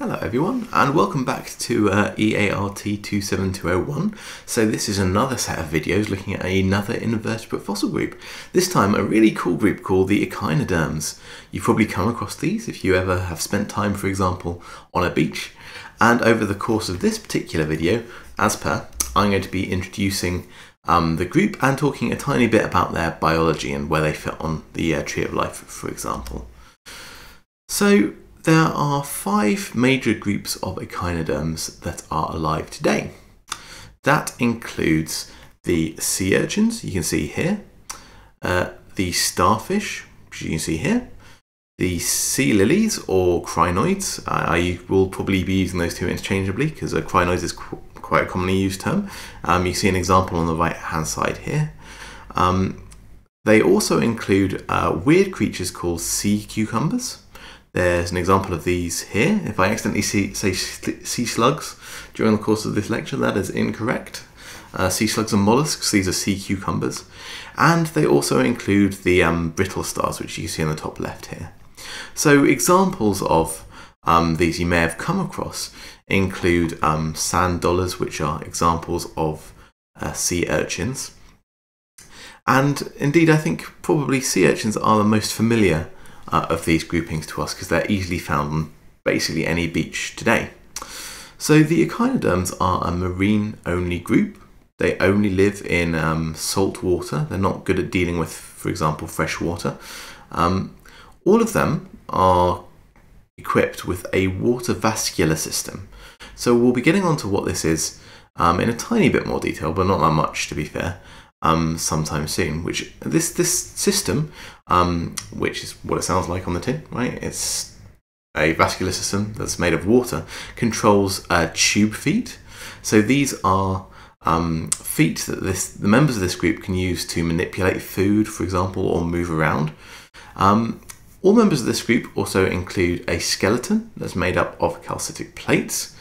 Hello everyone and welcome back to uh, EART 27201. So this is another set of videos looking at another invertebrate fossil group. This time a really cool group called the echinoderms. You've probably come across these if you ever have spent time for example on a beach. And over the course of this particular video, as per, I'm going to be introducing um, the group and talking a tiny bit about their biology and where they fit on the uh, tree of life for example. So there are five major groups of echinoderms that are alive today. That includes the sea urchins, you can see here, uh, the starfish, which you can see here, the sea lilies or crinoids. I will probably be using those two interchangeably because a crinoid is qu quite a commonly used term. Um, you see an example on the right hand side here. Um, they also include uh, weird creatures called sea cucumbers. There's an example of these here. If I accidentally see, say sea slugs during the course of this lecture, that is incorrect. Uh, sea slugs and mollusks, these are sea cucumbers. And they also include the um, brittle stars, which you see in the top left here. So examples of um, these you may have come across include um, sand dollars, which are examples of uh, sea urchins. And indeed, I think probably sea urchins are the most familiar uh, of these groupings to us because they're easily found on basically any beach today. So the echinoderms are a marine only group. They only live in um, salt water. They're not good at dealing with, for example, fresh water. Um, all of them are equipped with a water vascular system. So we'll be getting onto what this is um, in a tiny bit more detail, but not that much to be fair um, sometime soon. Which this this system, um, which is what it sounds like on the tin, right? It's a vascular system that's made of water, controls uh, tube feet. So these are um, feet that this the members of this group can use to manipulate food, for example, or move around. Um, all members of this group also include a skeleton that's made up of calcitic plates.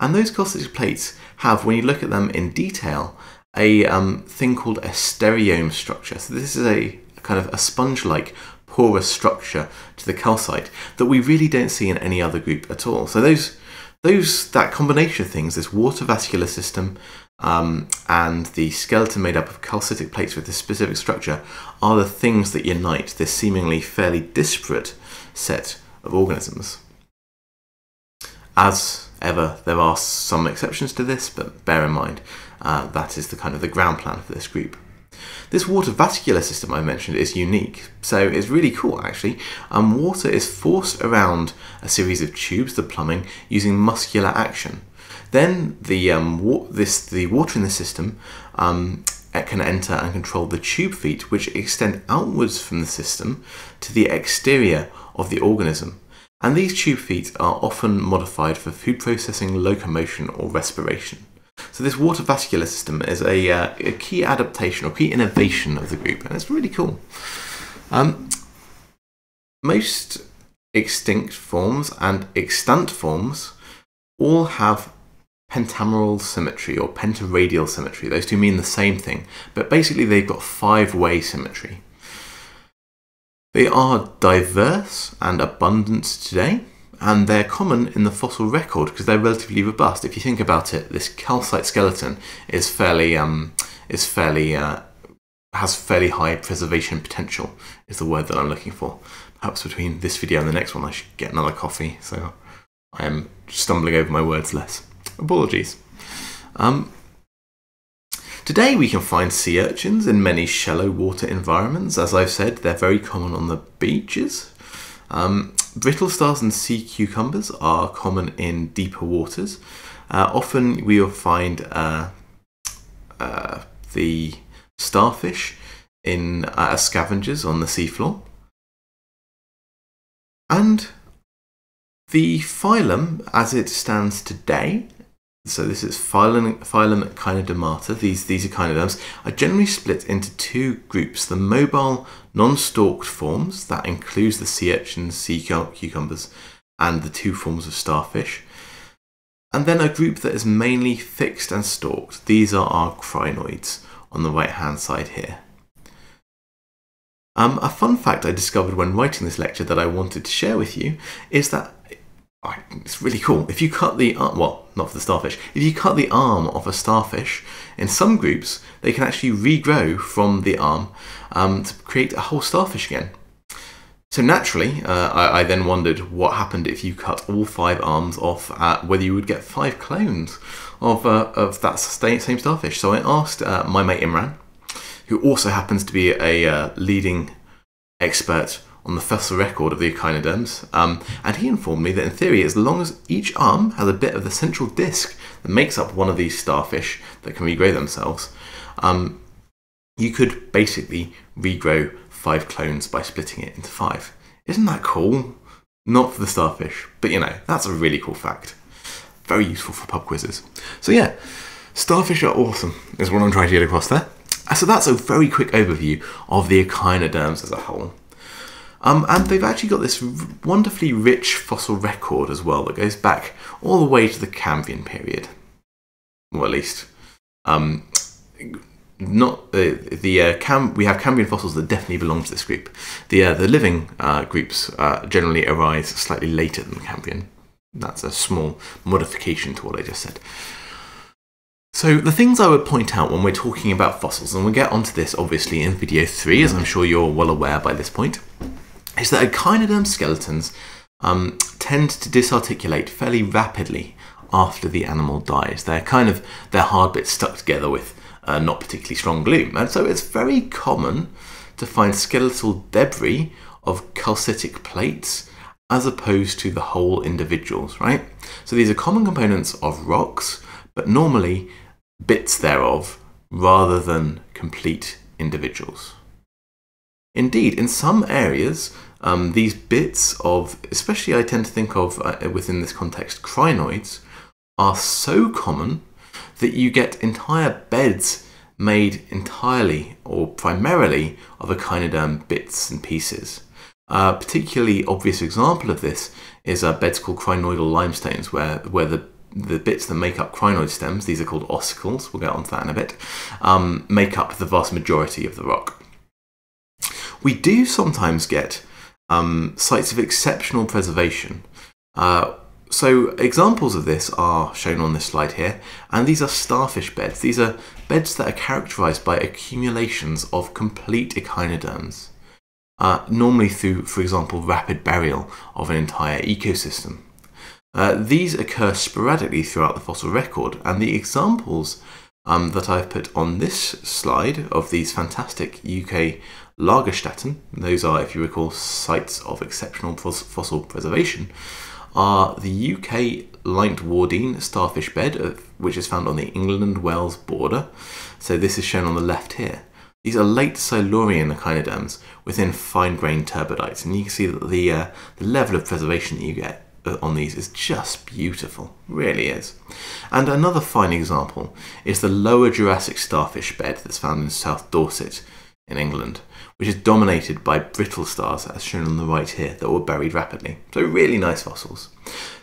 And those calcitic plates have, when you look at them in detail, a um, thing called a stereome structure. So this is a, kind of a sponge-like porous structure to the calcite that we really don't see in any other group at all. So those those that combination of things, this water vascular system um, and the skeleton made up of calcitic plates with this specific structure, are the things that unite this seemingly fairly disparate set of organisms. As ever, there are some exceptions to this, but bear in mind uh, that is the kind of the ground plan for this group. This water vascular system I mentioned is unique, so it's really cool actually. Um, water is forced around a series of tubes, the plumbing, using muscular action. Then the um, this the water in the system um, can enter and control the tube feet, which extend outwards from the system to the exterior of the organism. And these tube feet are often modified for food processing, locomotion, or respiration. So this water vascular system is a, uh, a key adaptation or key innovation of the group, and it's really cool. Um, most extinct forms and extant forms all have pentameral symmetry or pentaradial symmetry. Those two mean the same thing, but basically they've got five-way symmetry. They are diverse and abundant today, and they're common in the fossil record because they're relatively robust. If you think about it, this calcite skeleton is fairly um, is fairly uh, has fairly high preservation potential. Is the word that I'm looking for. Perhaps between this video and the next one, I should get another coffee. So I am stumbling over my words less. Apologies. Um, Today we can find sea urchins in many shallow water environments. As I've said, they're very common on the beaches. Um, brittle stars and sea cucumbers are common in deeper waters. Uh, often we will find uh, uh, the starfish in uh, as scavengers on the seafloor. And the phylum, as it stands today, so this is phylum, phylum Echinodermata. These, these are echinoderms are generally split into two groups. The mobile, non-stalked forms, that includes the sea urchins, sea cucumbers, and the two forms of starfish. And then a group that is mainly fixed and stalked. These are our crinoids on the right-hand side here. Um, a fun fact I discovered when writing this lecture that I wanted to share with you is that it's really cool. If you cut the arm, well, not for the starfish, if you cut the arm of a starfish, in some groups, they can actually regrow from the arm um, to create a whole starfish again. So naturally, uh, I, I, then wondered what happened if you cut all five arms off, uh, whether you would get five clones of, uh, of that same starfish. So I asked uh, my mate Imran, who also happens to be a uh, leading expert on the fossil record of the echinoderms, um, and he informed me that in theory, as long as each arm has a bit of the central disc that makes up one of these starfish that can regrow themselves, um, you could basically regrow five clones by splitting it into five. Isn't that cool? Not for the starfish, but you know, that's a really cool fact. Very useful for pub quizzes. So yeah, starfish are awesome, is what I'm trying to get across there. So that's a very quick overview of the echinoderms as a whole. Um, and they've actually got this wonderfully rich fossil record as well that goes back all the way to the Cambrian period. Well, at least. Um, not uh, the uh, Cam we have Cambrian fossils that definitely belong to this group. The uh, the living uh, groups uh, generally arise slightly later than the Cambrian. That's a small modification to what I just said. So the things I would point out when we're talking about fossils, and we'll get onto this obviously in video three, as I'm sure you're well aware by this point, is that echinoderm skeletons um, tend to disarticulate fairly rapidly after the animal dies. They're kind of their hard bits stuck together with uh, not particularly strong glue, and so it's very common to find skeletal debris of calcitic plates as opposed to the whole individuals, right? So these are common components of rocks, but normally bits thereof rather than complete individuals. Indeed, in some areas, um, these bits of, especially I tend to think of uh, within this context, crinoids, are so common that you get entire beds made entirely or primarily of echinoderm bits and pieces. A particularly obvious example of this is uh, beds called crinoidal limestones, where, where the the bits that make up crinoid stems, these are called ossicles, we'll get onto that in a bit, um, make up the vast majority of the rock. We do sometimes get um, sites of exceptional preservation. Uh, so examples of this are shown on this slide here, and these are starfish beds. These are beds that are characterized by accumulations of complete echinoderms, uh, normally through, for example, rapid burial of an entire ecosystem. Uh, these occur sporadically throughout the fossil record, and the examples um, that I've put on this slide of these fantastic UK Lagerstätten, those are, if you recall, sites of exceptional fossil preservation, are the UK Leintwardine starfish bed, which is found on the England-Wales border. So this is shown on the left here. These are late Silurian echinoderms within fine-grained turbidites, and you can see that the, uh, the level of preservation that you get on these is just beautiful, really is. And another fine example is the lower Jurassic starfish bed that's found in South Dorset in England, which is dominated by brittle stars as shown on the right here that were buried rapidly. So really nice fossils.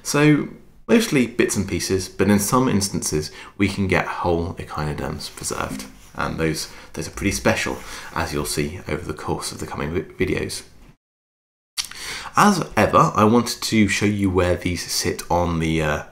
So mostly bits and pieces, but in some instances we can get whole echinoderms preserved. And those, those are pretty special, as you'll see over the course of the coming videos. As ever, I wanted to show you where these sit on the uh,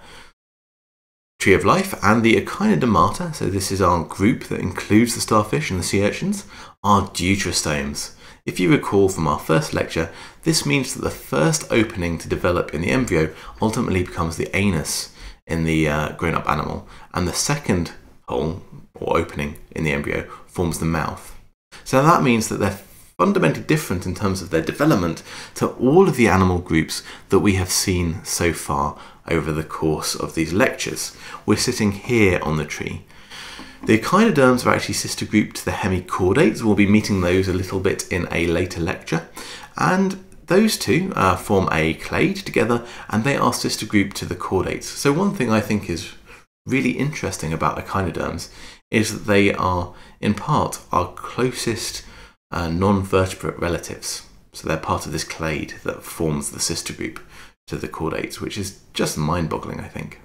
Tree of Life and the Echinodermata, so this is our group that includes the starfish and the sea urchins, are deuterostomes. If you recall from our first lecture, this means that the first opening to develop in the embryo ultimately becomes the anus in the uh, grown-up animal, and the second hole, or opening, in the embryo forms the mouth. So that means that they're fundamentally different in terms of their development to all of the animal groups that we have seen so far over the course of these lectures. We're sitting here on the tree. The echinoderms are actually sister group to the hemichordates. We'll be meeting those a little bit in a later lecture. And those two uh, form a clade together and they are sister group to the chordates. So one thing I think is really interesting about echinoderms is that they are in part our closest uh, non-vertebrate relatives. So they're part of this clade that forms the sister group to the chordates, which is just mind-boggling, I think.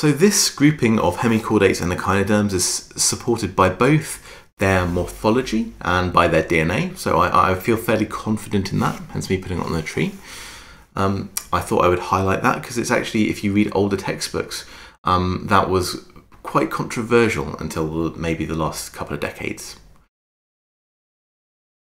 So this grouping of hemichordates and echinoderms is supported by both their morphology and by their DNA. So I, I feel fairly confident in that, hence me putting it on the tree. Um, I thought I would highlight that because it's actually, if you read older textbooks, um, that was quite controversial until maybe the last couple of decades.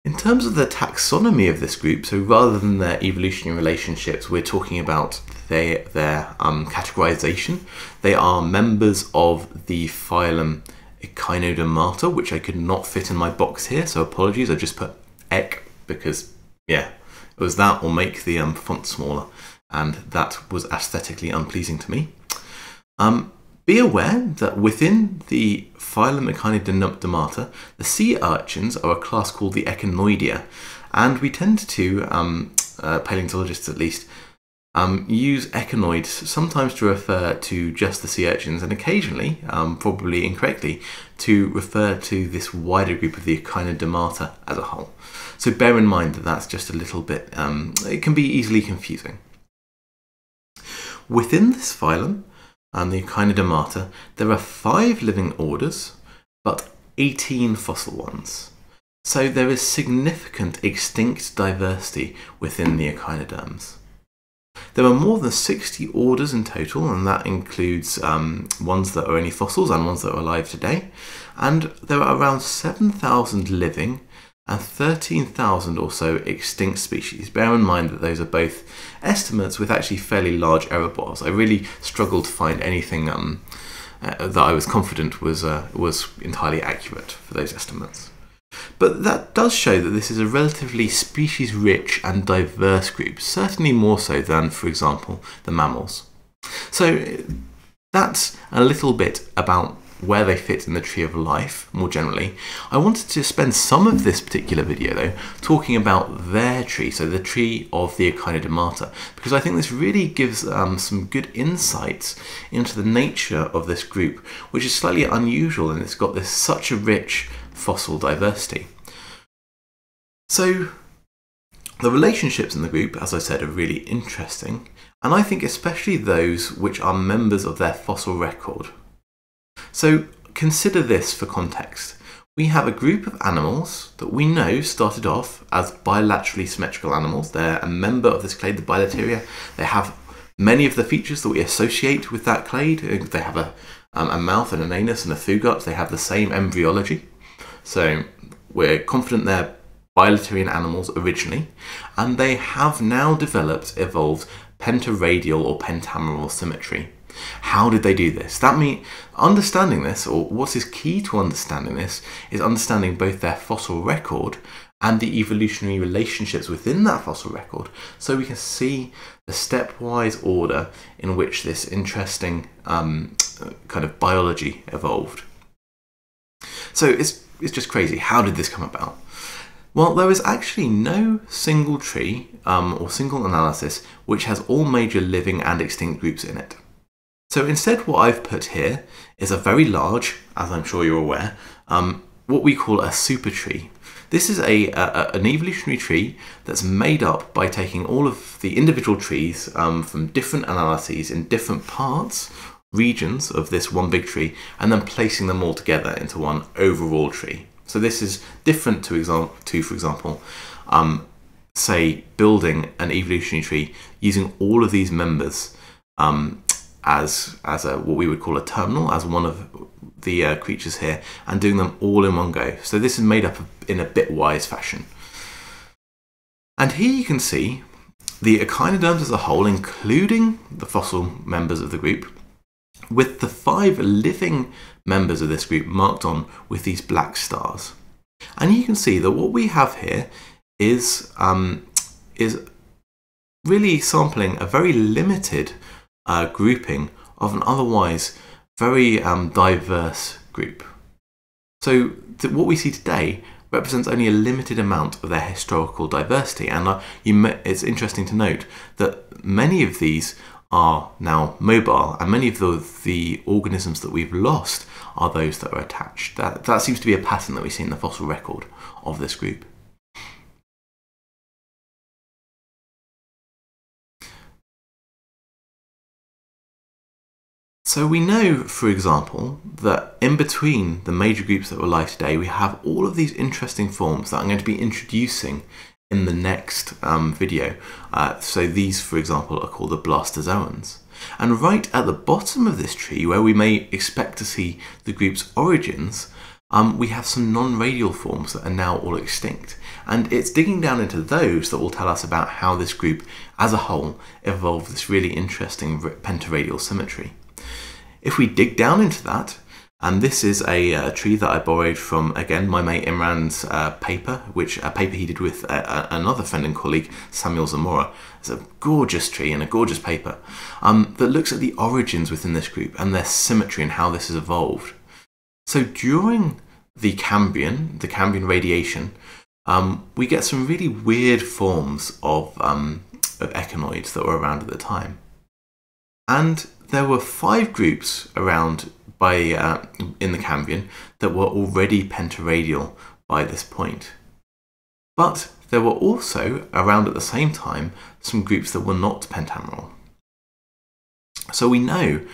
In terms of the taxonomy of this group, so rather than their evolutionary relationships, we're talking about their, their um, categorization. They are members of the phylum Echinodermata, which I could not fit in my box here, so apologies, I just put Ec because, yeah, it was that or make the um, font smaller, and that was aesthetically unpleasing to me. Um, be aware that within the phylum Echinodermata, the sea urchins are a class called the Echinoidea, and we tend to, um, uh, paleontologists at least, um, use echinoids sometimes to refer to just the sea urchins and occasionally, um, probably incorrectly, to refer to this wider group of the Echinodermata as a whole. So bear in mind that that's just a little bit, um, it can be easily confusing. Within this phylum, um, the Echinodermata, there are five living orders, but 18 fossil ones. So there is significant extinct diversity within the echinoderms. There are more than 60 orders in total, and that includes um, ones that are only fossils and ones that are alive today. And there are around 7,000 living and 13,000 or so extinct species. Bear in mind that those are both estimates with actually fairly large error bars. I really struggled to find anything um, uh, that I was confident was, uh, was entirely accurate for those estimates. But that does show that this is a relatively species rich and diverse group, certainly more so than, for example, the mammals. So that's a little bit about where they fit in the tree of life more generally. I wanted to spend some of this particular video though talking about their tree, so the tree of the Echinodermata, because I think this really gives um, some good insights into the nature of this group, which is slightly unusual and it's got this such a rich fossil diversity. So the relationships in the group, as I said, are really interesting, and I think especially those which are members of their fossil record. So consider this for context. We have a group of animals that we know started off as bilaterally symmetrical animals. They're a member of this clade, the Bilateria. They have many of the features that we associate with that clade. They have a, um, a mouth and an anus and a foot. They have the same embryology. So we're confident they're bilaterian animals originally, and they have now developed, evolved pentaradial or pentameral symmetry. How did they do this? That means understanding this, or what is key to understanding this, is understanding both their fossil record and the evolutionary relationships within that fossil record, so we can see the stepwise order in which this interesting um, kind of biology evolved. So it's it's just crazy. How did this come about? Well, there is actually no single tree um, or single analysis which has all major living and extinct groups in it. So instead what I've put here is a very large, as I'm sure you're aware, um, what we call a super tree. This is a, a, an evolutionary tree that's made up by taking all of the individual trees um, from different analyses in different parts regions of this one big tree and then placing them all together into one overall tree. So this is different to, to for example, um, say building an evolutionary tree using all of these members um, as as a what we would call a terminal, as one of the uh, creatures here, and doing them all in one go. So this is made up in a bitwise fashion. And here you can see the echinoderms as a whole, including the fossil members of the group, with the five living members of this group marked on with these black stars. And you can see that what we have here is, um, is really sampling a very limited uh, grouping of an otherwise very um, diverse group. So what we see today represents only a limited amount of their historical diversity, and uh, it's interesting to note that many of these are now mobile, and many of the, the organisms that we've lost are those that are attached. That, that seems to be a pattern that we see in the fossil record of this group. So we know, for example, that in between the major groups that were alive today, we have all of these interesting forms that I'm going to be introducing in the next um, video. Uh, so these, for example, are called the blastozoans. And right at the bottom of this tree, where we may expect to see the group's origins, um, we have some non-radial forms that are now all extinct. And it's digging down into those that will tell us about how this group as a whole evolved this really interesting pentaradial symmetry. If we dig down into that, and this is a, uh, tree that I borrowed from, again, my mate Imran's uh, paper, which a paper he did with uh, another friend and colleague, Samuel Zamora. It's a gorgeous tree and a gorgeous paper um, that looks at the origins within this group and their symmetry and how this has evolved. So during the Cambrian, the Cambrian radiation, um, we get some really weird forms of, um, of echinoids that were around at the time. And there were five groups around by uh, in the Cambrian that were already pentaradial by this point. But there were also, around at the same time, some groups that were not pentameral. So we know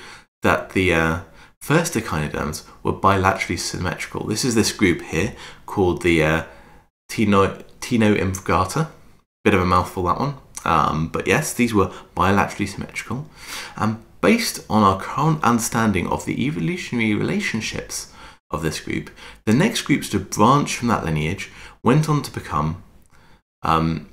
that the uh, first echinoderms were bilaterally symmetrical. This is this group here called the uh, Cteno, Ctenoimbricata. Bit of a mouthful, that one. Um, but yes, these were bilaterally symmetrical. Um, based on our current understanding of the evolutionary relationships of this group, the next groups to branch from that lineage went on to become um,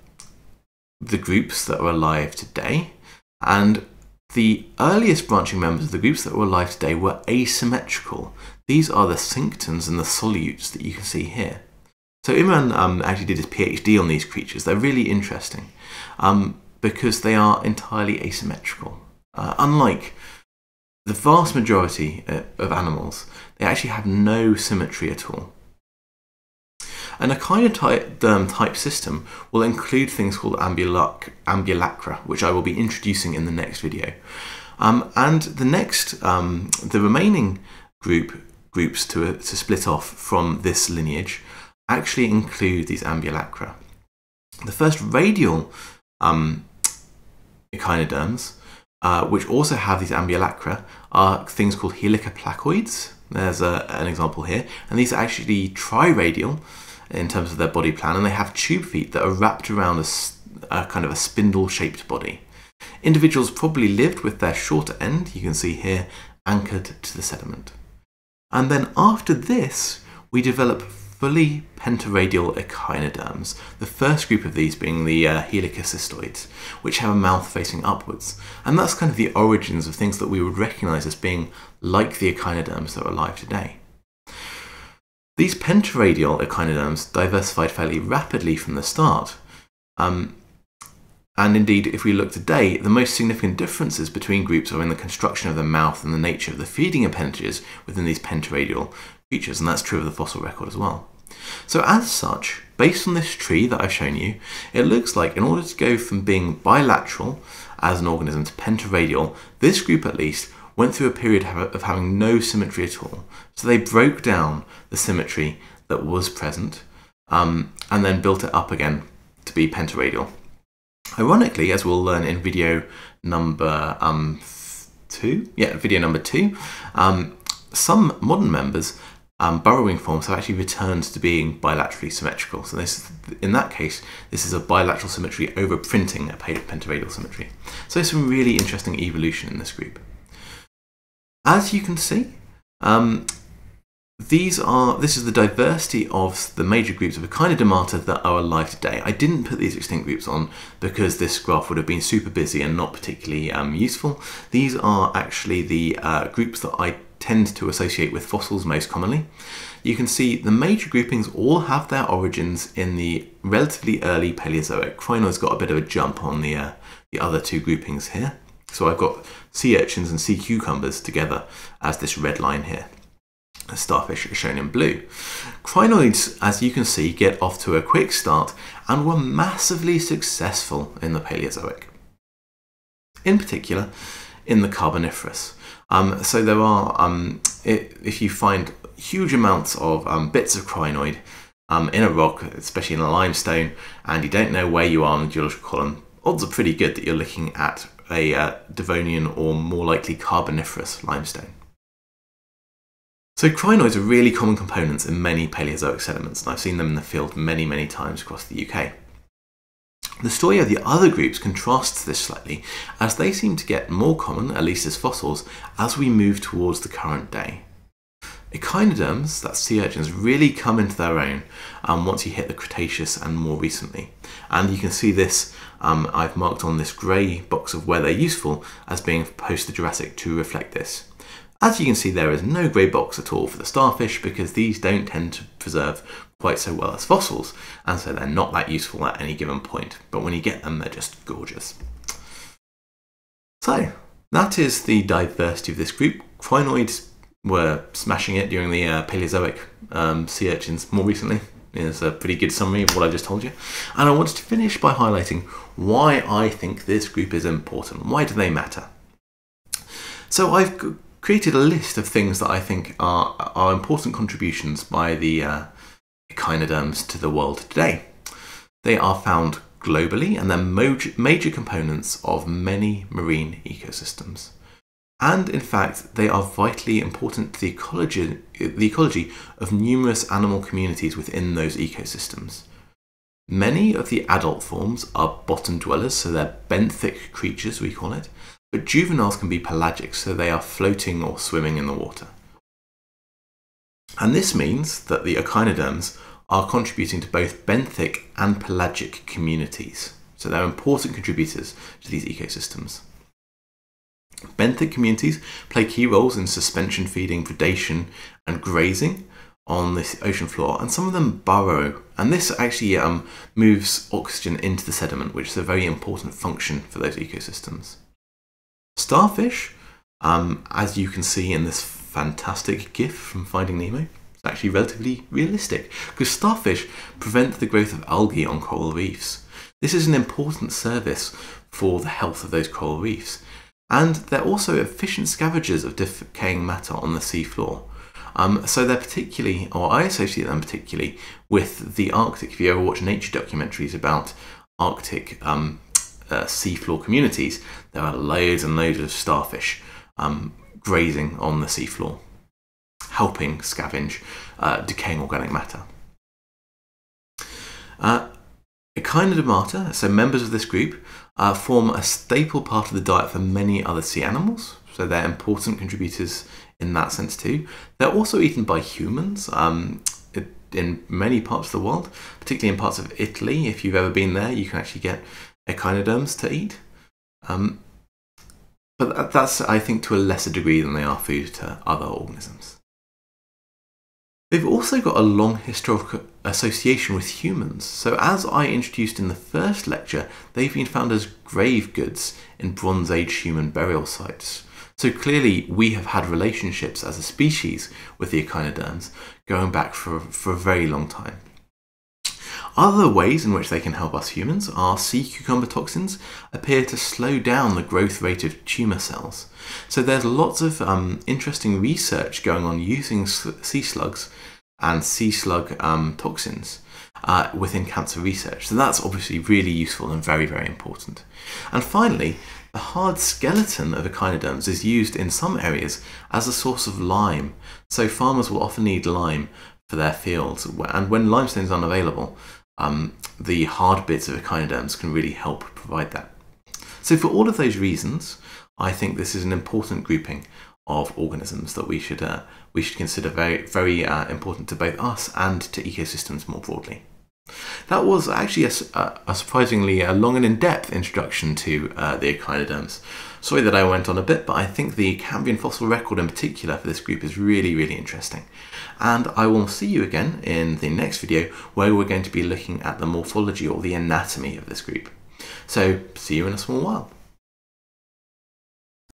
the groups that are alive today. And the earliest branching members of the groups that were alive today were asymmetrical. These are the cinctans and the solutes that you can see here. So Imran um, actually did his PhD on these creatures. They're really interesting um, because they are entirely asymmetrical. Uh, unlike the vast majority uh, of animals, they actually have no symmetry at all. An echinoderm type system will include things called ambulac ambulacra, which I will be introducing in the next video. Um, and the next, um, the remaining group groups to, uh, to split off from this lineage actually include these ambulacra. The first radial um, echinoderms uh, which also have these ambulacra, are things called helicoplacoids. There's a, an example here. And these are actually triradial in terms of their body plan, and they have tube feet that are wrapped around a, a kind of a spindle-shaped body. Individuals probably lived with their shorter end, you can see here, anchored to the sediment. And then after this, we develop fully pentaradial echinoderms, the first group of these being the uh, helicocystoids, which have a mouth facing upwards. And that's kind of the origins of things that we would recognize as being like the echinoderms that are alive today. These pentaradial echinoderms diversified fairly rapidly from the start. Um, and indeed, if we look today, the most significant differences between groups are in the construction of the mouth and the nature of the feeding appendages within these pentaradial creatures, and that's true of the fossil record as well. So as such, based on this tree that I've shown you, it looks like in order to go from being bilateral as an organism to pentaradial, this group at least went through a period of having no symmetry at all. So they broke down the symmetry that was present um, and then built it up again to be pentaradial. Ironically, as we'll learn in video number um, two, yeah, video number two, um, some modern members um, burrowing forms have actually returned to being bilaterally symmetrical. So this, in that case, this is a bilateral symmetry overprinting a pentaradial symmetry. So there's some really interesting evolution in this group. As you can see, um, these are this is the diversity of the major groups of Echinodermata that are alive today. I didn't put these extinct groups on because this graph would have been super busy and not particularly um, useful. These are actually the uh, groups that I tend to associate with fossils most commonly. You can see the major groupings all have their origins in the relatively early Paleozoic. Crinoids got a bit of a jump on the, uh, the other two groupings here. So I've got sea urchins and sea cucumbers together as this red line here. The starfish is shown in blue. Crinoids, as you can see, get off to a quick start and were massively successful in the Paleozoic. In particular, in the Carboniferous. Um, so there are, um, it, if you find huge amounts of um, bits of crinoid um, in a rock, especially in a limestone, and you don't know where you are in the geological column, odds are pretty good that you're looking at a uh, Devonian or more likely Carboniferous limestone. So crinoids are really common components in many Paleozoic sediments, and I've seen them in the field many, many times across the UK. The story of the other groups contrasts this slightly, as they seem to get more common, at least as fossils, as we move towards the current day. Echinoderms, that's sea urchins, really come into their own um, once you hit the Cretaceous and more recently. And you can see this, um, I've marked on this grey box of where they're useful as being post the Jurassic to reflect this. As you can see, there is no grey box at all for the starfish because these don't tend to preserve quite so well as fossils, and so they're not that useful at any given point. But when you get them, they're just gorgeous. So, that is the diversity of this group. Crinoids were smashing it during the uh, Paleozoic um, sea urchins more recently. It's a pretty good summary of what I just told you. And I wanted to finish by highlighting why I think this group is important. Why do they matter? So I've created a list of things that I think are, are important contributions by the uh, echinoderms to the world today. They are found globally and they're major components of many marine ecosystems. And in fact, they are vitally important to the ecology, the ecology of numerous animal communities within those ecosystems. Many of the adult forms are bottom dwellers, so they're benthic creatures, we call it, but juveniles can be pelagic, so they are floating or swimming in the water. And this means that the echinoderms are contributing to both benthic and pelagic communities. So they're important contributors to these ecosystems. Benthic communities play key roles in suspension feeding, predation, and grazing on the ocean floor, and some of them burrow. And this actually um, moves oxygen into the sediment, which is a very important function for those ecosystems. Starfish, um, as you can see in this fantastic GIF from Finding Nemo, it's actually relatively realistic because starfish prevent the growth of algae on coral reefs. This is an important service for the health of those coral reefs, and they're also efficient scavengers of decaying matter on the seafloor. Um, so they're particularly, or I associate them particularly with the Arctic. If you ever watch nature documentaries about Arctic um, uh, seafloor communities, there are loads and loads of starfish um, grazing on the seafloor, helping scavenge uh, decaying organic matter. Uh, Echinodermata, so members of this group, uh, form a staple part of the diet for many other sea animals, so they're important contributors in that sense too. They're also eaten by humans um, in many parts of the world, particularly in parts of Italy. If you've ever been there, you can actually get echinoderms to eat. Um, but that's, I think, to a lesser degree than they are food to other organisms. They've also got a long historical association with humans. So, as I introduced in the first lecture, they've been found as grave goods in Bronze Age human burial sites. So, clearly, we have had relationships as a species with the echinoderms going back for, for a very long time. Other ways in which they can help us humans are sea cucumber toxins appear to slow down the growth rate of tumour cells. So there's lots of um, interesting research going on using sea slugs and sea slug um, toxins uh, within cancer research. So that's obviously really useful and very, very important. And finally, the hard skeleton of echinoderms is used in some areas as a source of lime. So farmers will often need lime for their fields. And when limestone is unavailable, um, the hard bits of echinoderms can really help provide that. So for all of those reasons, I think this is an important grouping of organisms that we should uh, we should consider very very uh, important to both us and to ecosystems more broadly. That was actually a, a surprisingly uh, long and in-depth introduction to uh, the echinoderms. Sorry that I went on a bit, but I think the Cambrian fossil record in particular for this group is really, really interesting. And I will see you again in the next video where we're going to be looking at the morphology or the anatomy of this group. So see you in a small while.